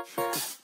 Yeah.